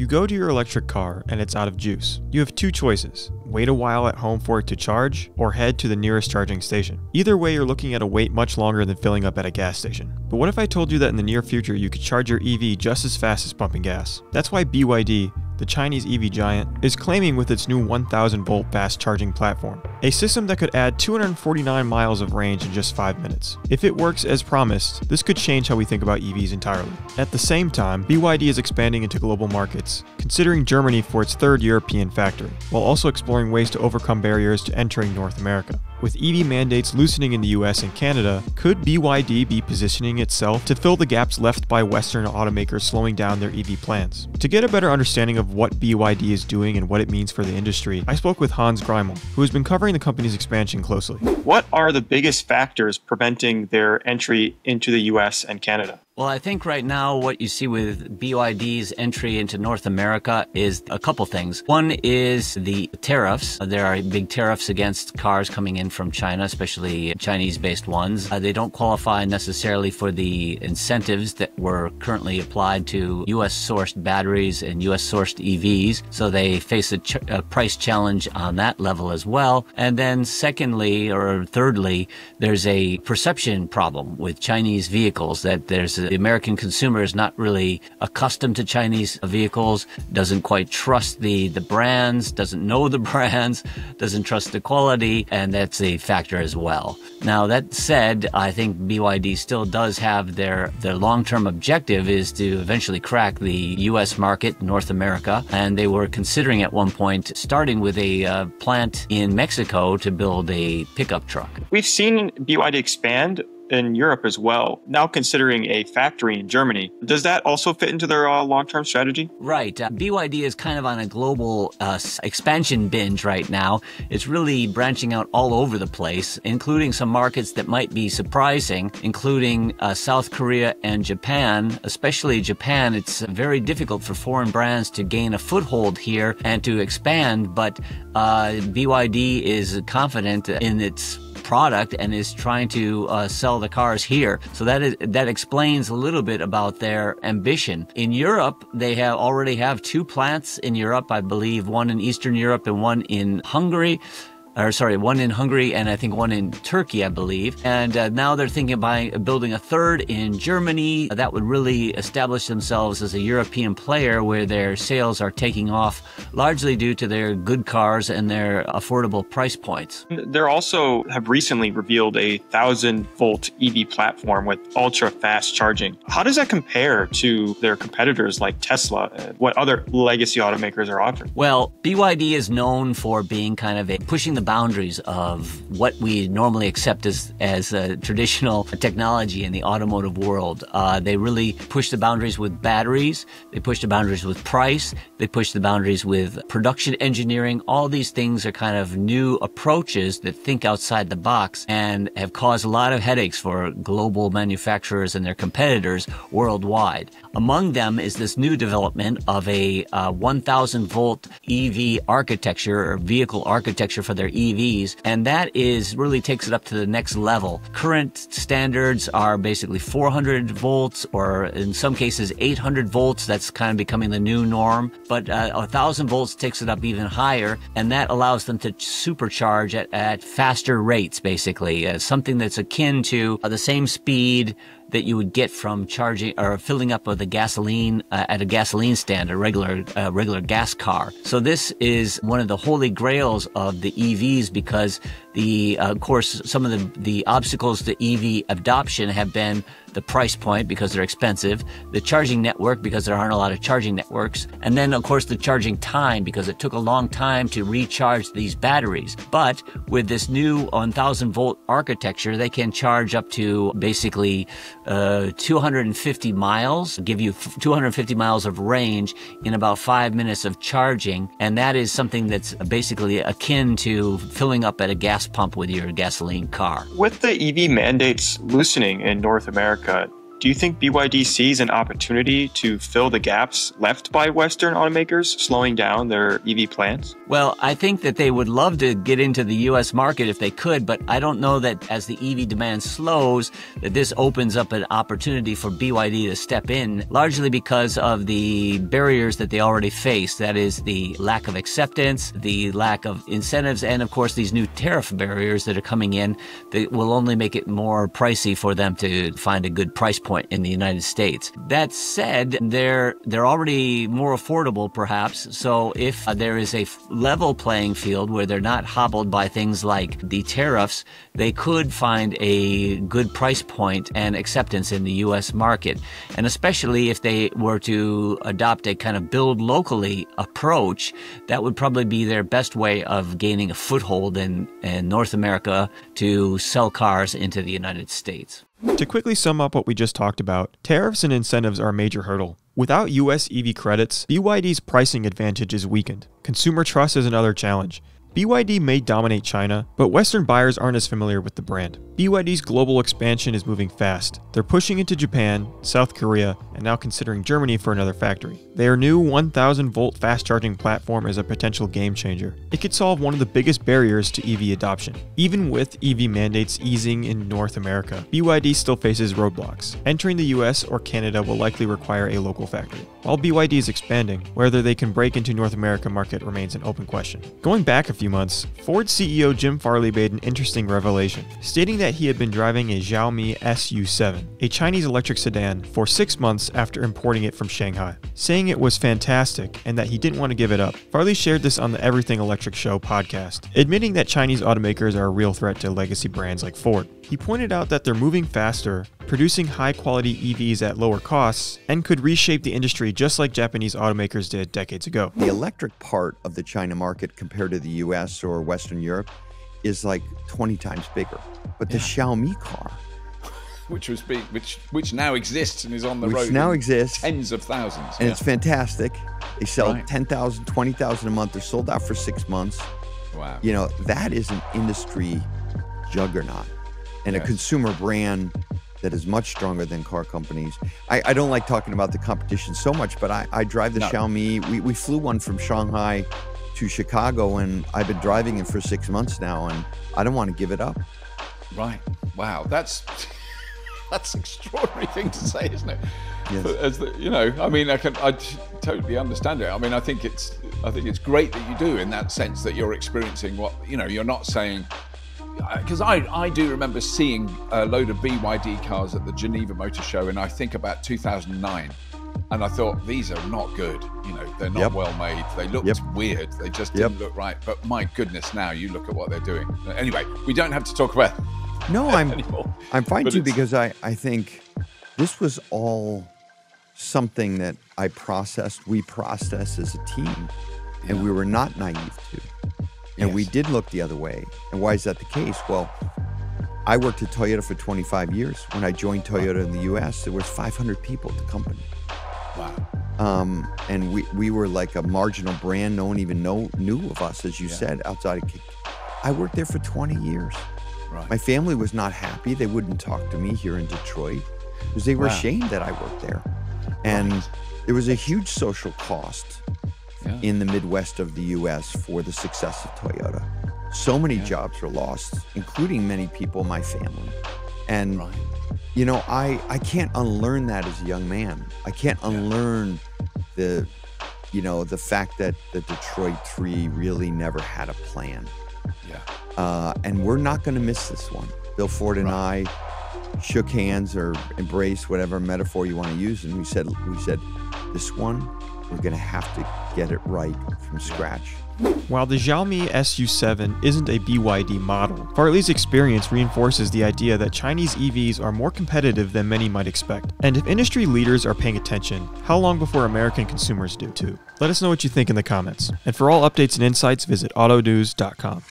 You go to your electric car and it's out of juice. You have two choices wait a while at home for it to charge, or head to the nearest charging station. Either way, you're looking at a wait much longer than filling up at a gas station. But what if I told you that in the near future you could charge your EV just as fast as pumping gas? That's why BYD, the Chinese EV giant, is claiming with its new 1000 volt fast charging platform, a system that could add 249 miles of range in just 5 minutes. If it works as promised, this could change how we think about EVs entirely. At the same time, BYD is expanding into global markets, considering Germany for its third European factory, while also exploring ways to overcome barriers to entering North America. With EV mandates loosening in the US and Canada, could BYD be positioning itself to fill the gaps left by Western automakers slowing down their EV plans? To get a better understanding of what BYD is doing and what it means for the industry, I spoke with Hans Greimel, who has been covering the company's expansion closely. What are the biggest factors preventing their entry into the US and Canada? Well, I think right now what you see with BYD's entry into North America is a couple things. One is the tariffs. There are big tariffs against cars coming in from China, especially Chinese based ones. Uh, they don't qualify necessarily for the incentives that were currently applied to US sourced batteries and US sourced EVs. So they face a, ch- a price challenge on that level as well. And then secondly, or thirdly, there's a perception problem with Chinese vehicles that there's a the American consumer is not really accustomed to Chinese vehicles, doesn't quite trust the, the brands, doesn't know the brands, doesn't trust the quality, and that's a factor as well. Now, that said, I think BYD still does have their, their long-term objective is to eventually crack the U.S. market, North America, and they were considering at one point starting with a uh, plant in Mexico to build a pickup truck. We've seen BYD expand in Europe as well, now considering a factory in Germany. Does that also fit into their uh, long term strategy? Right. Uh, BYD is kind of on a global uh, expansion binge right now. It's really branching out all over the place, including some markets that might be surprising, including uh, South Korea and Japan. Especially Japan, it's very difficult for foreign brands to gain a foothold here and to expand, but uh, BYD is confident in its product and is trying to uh, sell the cars here. So that is that explains a little bit about their ambition. In Europe, they have already have two plants in Europe, I believe, one in Eastern Europe and one in Hungary or sorry, one in Hungary and I think one in Turkey, I believe. And uh, now they're thinking about building a third in Germany. That would really establish themselves as a European player where their sales are taking off largely due to their good cars and their affordable price points. They're also have recently revealed a 1000 volt EV platform with ultra fast charging. How does that compare to their competitors like Tesla? What other legacy automakers are offering? Well, BYD is known for being kind of a pushing the the boundaries of what we normally accept as as a traditional technology in the automotive world. Uh, they really push the boundaries with batteries. They push the boundaries with price. They push the boundaries with production engineering. All these things are kind of new approaches that think outside the box and have caused a lot of headaches for global manufacturers and their competitors worldwide. Among them is this new development of a uh, 1000 volt EV architecture or vehicle architecture for their EVs. And that is really takes it up to the next level. Current standards are basically 400 volts or in some cases 800 volts. That's kind of becoming the new norm. But uh, 1000 volts takes it up even higher. And that allows them to supercharge at, at faster rates, basically. Uh, something that's akin to uh, the same speed that you would get from charging or filling up with a gasoline uh, at a gasoline stand, a regular uh, regular gas car. So this is one of the holy grails of the EVs because the uh, of course some of the the obstacles to EV adoption have been the price point because they're expensive, the charging network because there aren't a lot of charging networks, and then of course the charging time because it took a long time to recharge these batteries. But with this new 1000 volt architecture, they can charge up to basically uh, 250 miles, give you 250 miles of range in about five minutes of charging, and that is something that's basically akin to filling up at a gas pump with your gasoline car. With the EV mandates loosening in North America, Do you think BYD sees an opportunity to fill the gaps left by Western automakers slowing down their EV plans? Well, I think that they would love to get into the US market if they could, but I don't know that as the EV demand slows, that this opens up an opportunity for BYD to step in, largely because of the barriers that they already face. That is the lack of acceptance, the lack of incentives, and of course these new tariff barriers that are coming in that will only make it more pricey for them to find a good price point in the United States. That said, they're they're already more affordable perhaps. So if uh, there is a level playing field where they're not hobbled by things like the tariffs, they could find a good price point and acceptance in the US market. And especially if they were to adopt a kind of build locally approach, that would probably be their best way of gaining a foothold in, in North America to sell cars into the United States. To quickly sum up what we just talked about, tariffs and incentives are a major hurdle. Without US EV credits, BYD's pricing advantage is weakened. Consumer trust is another challenge. BYD may dominate China, but Western buyers aren't as familiar with the brand. BYD's global expansion is moving fast. They're pushing into Japan, South Korea, and now considering Germany for another factory. Their new 1000 volt fast charging platform is a potential game changer. It could solve one of the biggest barriers to EV adoption. Even with EV mandates easing in North America, BYD still faces roadblocks. Entering the US or Canada will likely require a local factory. While BYD is expanding, whether they can break into North America market remains an open question. Going back a few months, Ford CEO Jim Farley made an interesting revelation, stating that he had been driving a Xiaomi SU7, a Chinese electric sedan, for six months after importing it from Shanghai, saying it was fantastic and that he didn't want to give it up. Farley shared this on the Everything Electric Show podcast, admitting that Chinese automakers are a real threat to legacy brands like Ford. He pointed out that they're moving faster, producing high quality EVs at lower costs, and could reshape the industry just like Japanese automakers did decades ago. The electric part of the China market compared to the US or Western Europe is like 20 times bigger. But the Xiaomi car, which was being, which which now exists and is on the which road. now exists, tens of thousands, and yeah. it's fantastic. They sell Right. 10,000, 20,000 a month. They're sold out for six months. wow. You know, that is an industry juggernaut and a consumer brand that is much stronger than car companies. I, I don't like talking about the competition so much, but I, I drive the No. Xiaomi. We, we flew one from Shanghai to Chicago, and I've been driving it for six months now, and I don't want to give it up. Right. Wow. That's that's an extraordinary thing to say, isn't it? Yes. As the, you know, I mean, I can I totally understand it. I mean, I think it's I think it's great that you do in that sense that you're experiencing what you know. You're not saying because I, I do remember seeing a load of BYD cars at the Geneva Motor Show, and I think about 2009, and I thought these are not good. You know, they're not Yep. well made. They looked Yep. weird. They just didn't look right. But my goodness, now you look at what they're doing. Anyway, we don't have to talk about No, I'm anymore. I'm fine But too it's- because I, I think this was all something that I processed, we processed as a team, and we were not naive to. And we did look the other way. And why is that the case? Well, I worked at Toyota for 25 years. When I joined Toyota in the US, there was 500 people at the company. Wow. Um, and we, we were like a marginal brand. No one even know, knew of us, as you Yeah. said, outside of I worked there for 20 years. Right. My family was not happy. They wouldn't talk to me here in Detroit because they were Wow. ashamed that I worked there. And Right. there was a huge social cost Yeah. in the Midwest of the US for the success of Toyota. So many Yeah. jobs were lost, including many people my family. And Right. you know, I I can't unlearn that as a young man. I can't unlearn the you know, the fact that the Detroit 3 really never had a plan. Yeah. Uh, and we're not going to miss this one. Bill Ford and I shook hands or embraced whatever metaphor you want to use, and we said, we said, this one we're going to have to get it right from scratch. While the Xiaomi SU7 isn't a BYD model, Farley's experience reinforces the idea that Chinese EVs are more competitive than many might expect. And if industry leaders are paying attention, how long before American consumers do too? Let us know what you think in the comments. And for all updates and insights, visit autonews.com.